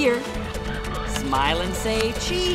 Smile and say cheese.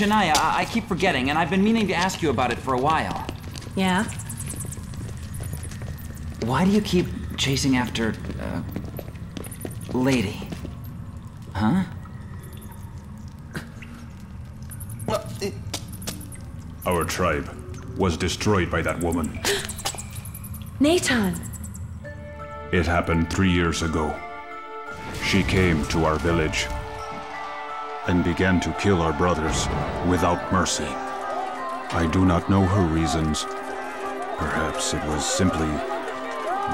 Shania, I, I keep forgetting, and I've been meaning to ask you about it for a while. Yeah? Why do you keep chasing after, uh, lady? Huh? Our tribe was destroyed by that woman. Natan! It happened three years ago. She came to our village and began to kill our brothers without mercy. I do not know her reasons. Perhaps it was simply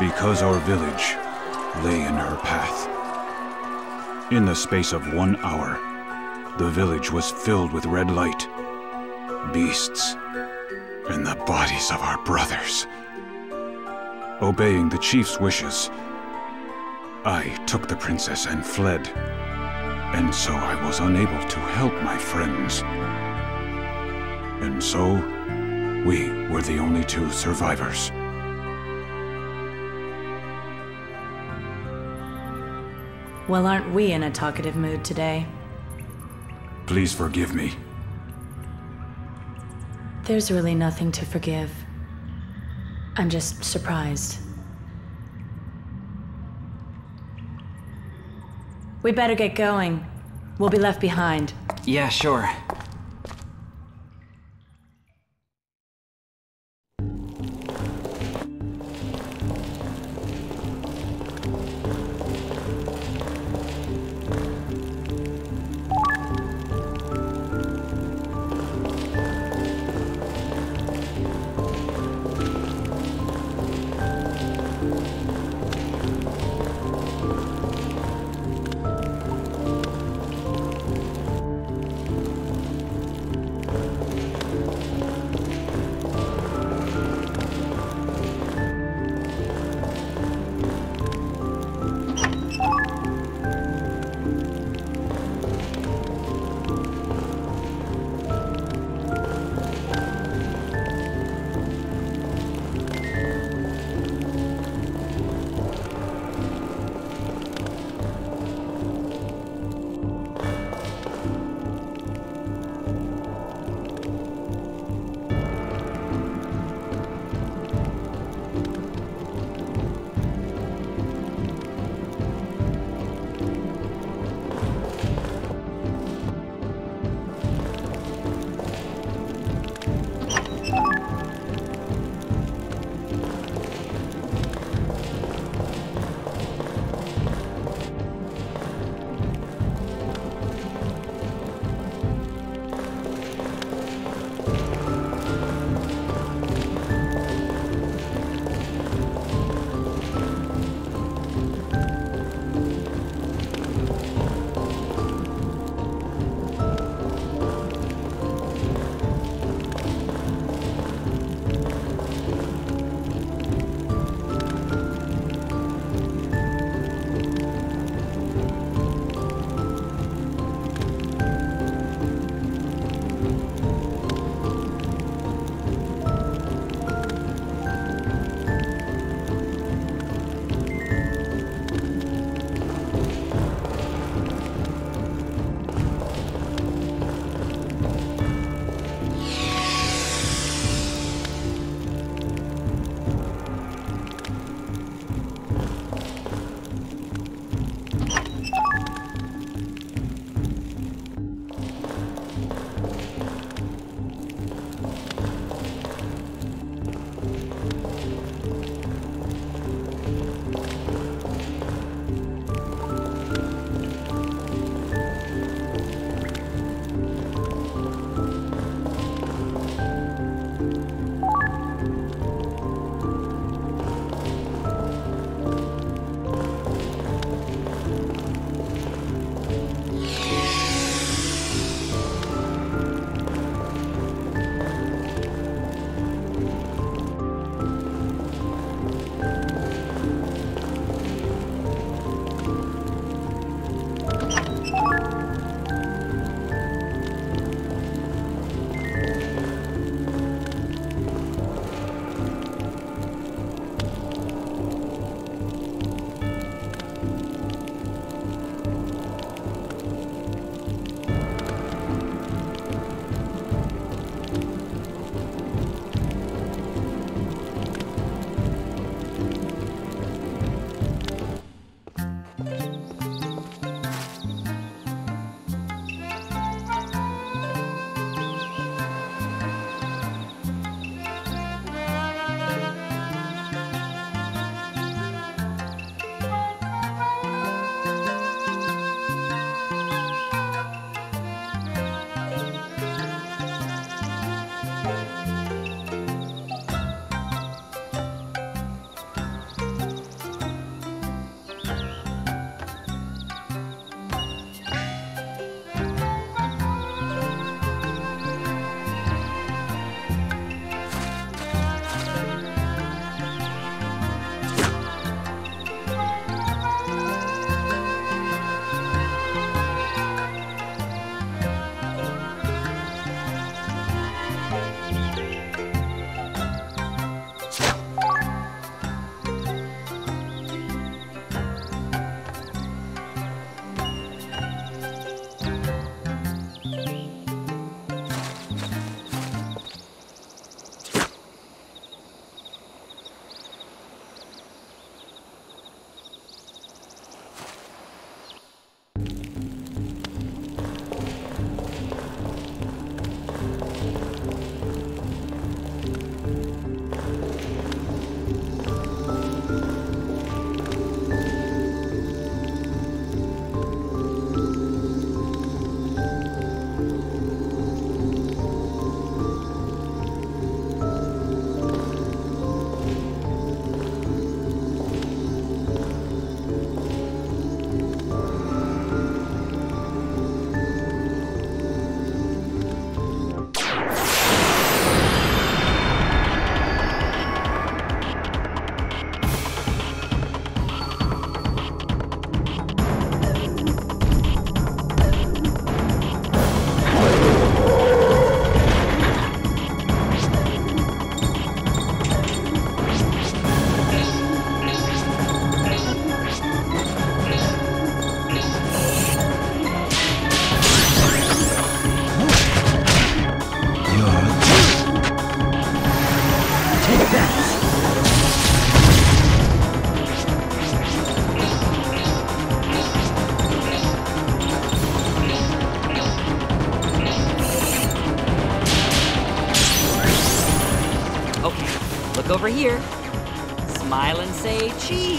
because our village lay in her path. In the space of one hour, the village was filled with red light, beasts, and the bodies of our brothers. Obeying the chief's wishes, I took the princess and fled. And so I was unable to help my friends. And so, we were the only two survivors. Well, aren't we in a talkative mood today? Please forgive me. There's really nothing to forgive. I'm just surprised. We better get going. We'll be left behind. Yeah, sure. Over here. Smile and say cheese.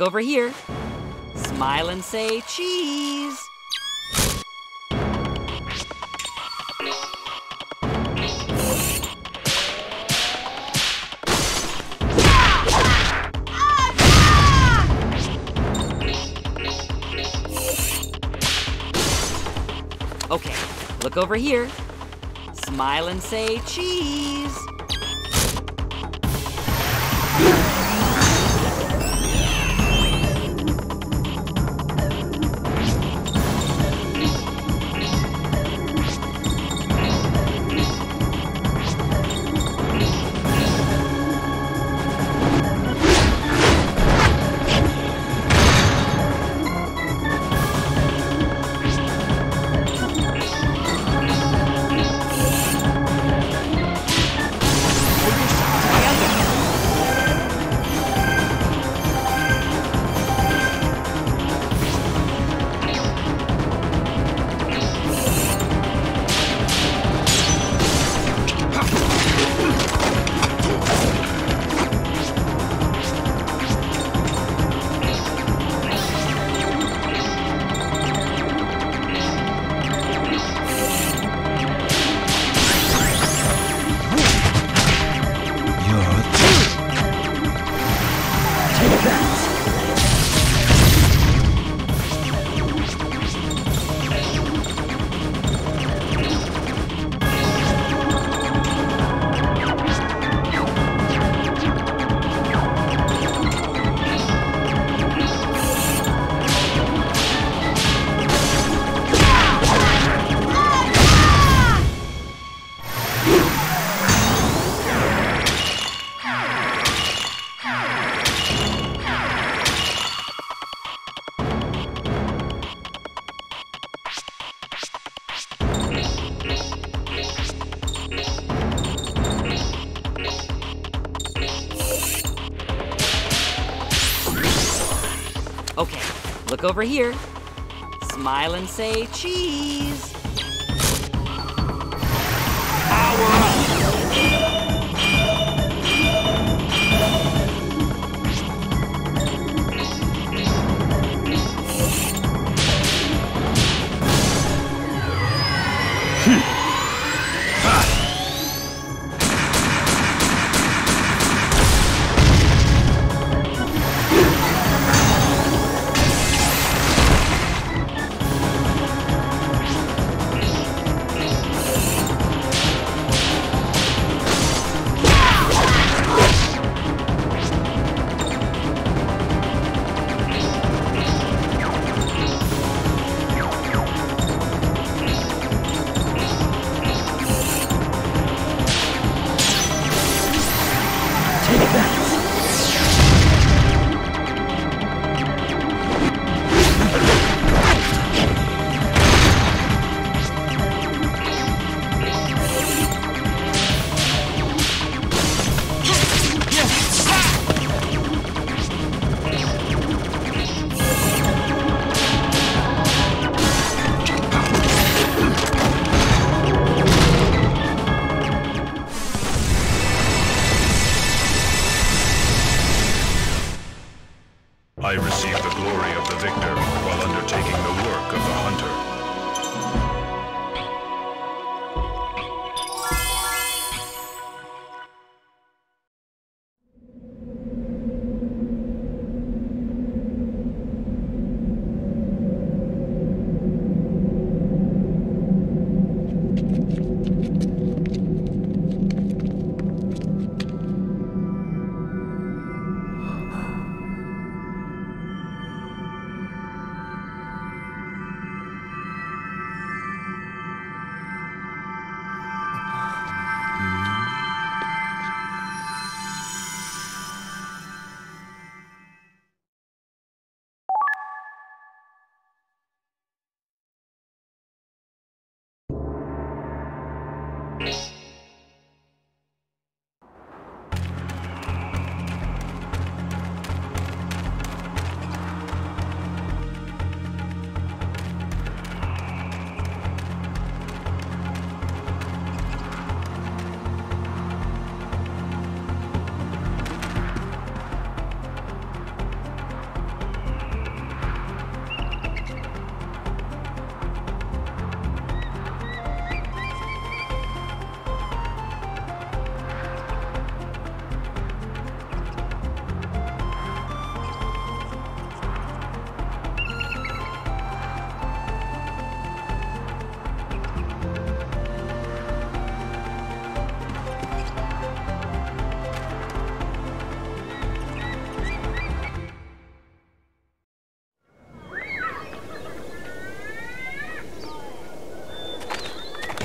Look over here. Smile and say cheese. Okay, look over here. Smile and say cheese. Over here. Smile and say cheese.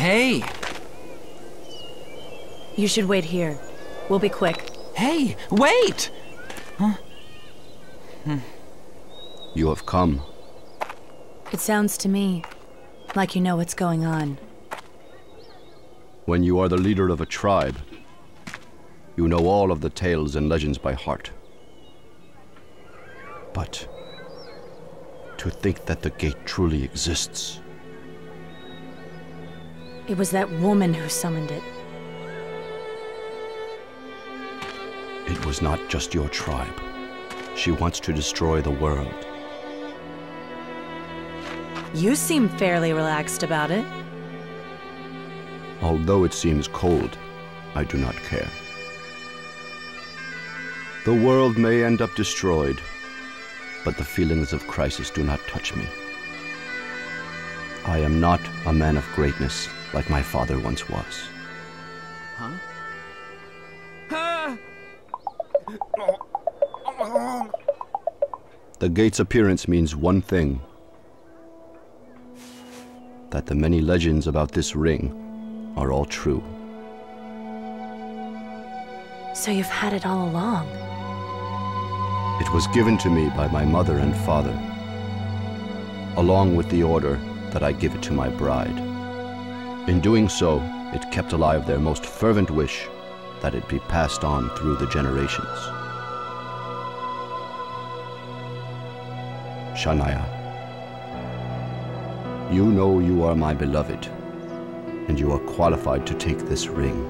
Hey! You should wait here. We'll be quick. Hey! Wait! Hmm. You have come. It sounds to me like you know what's going on. When you are the leader of a tribe, you know all of the tales and legends by heart. But to think that the gate truly exists, It was that woman who summoned it. it was not just your tribe. She wants to destroy the world. You seem fairly relaxed about it. Although it seems cold, I do not care. The world may end up destroyed, but the feelings of crisis do not touch me. I am not a man of greatness like my father once was. The gate's appearance means one thing that the many legends about this ring are all true. So you've had it all along. It was given to me by my mother and father, along with the order that I give it to my bride. In doing so, it kept alive their most fervent wish that it be passed on through the generations. Shania, you know you are my beloved, and you are qualified to take this ring.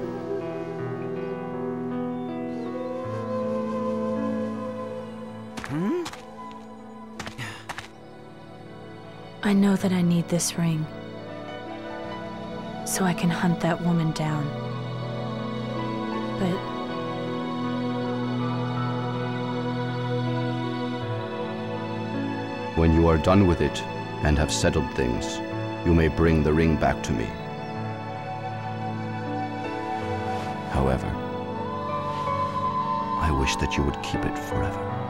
Hmm? I know that I need this ring. So I can hunt that woman down. But When you are done with it and have settled things, you may bring the ring back to me. However, I wish that you would keep it forever.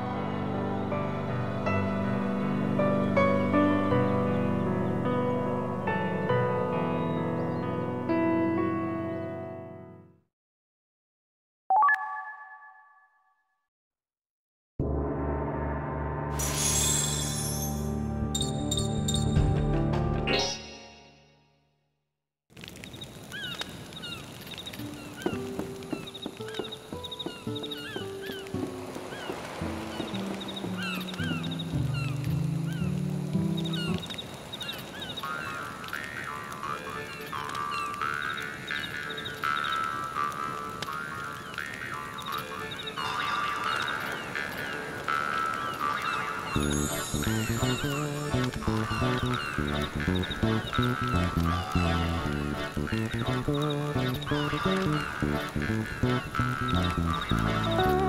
Thank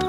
you.